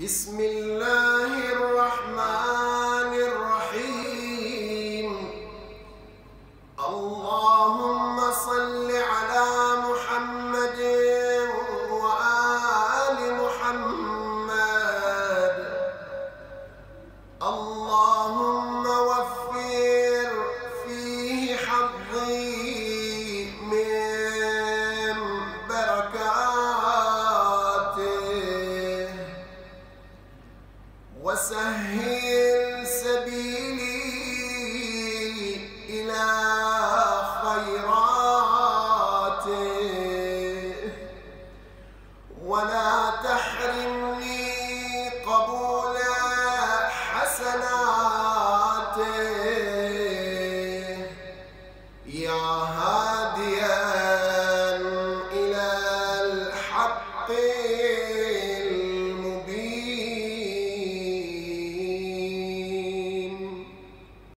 بسم الله الرحمن الرحيم. اللهم صل على محمد وآل محمد. اللهم وفر فيه حظي وسهل سبيلي إلى خيراته. ولا تحرمني قبول حسناته. يا هاديا إلى الحق.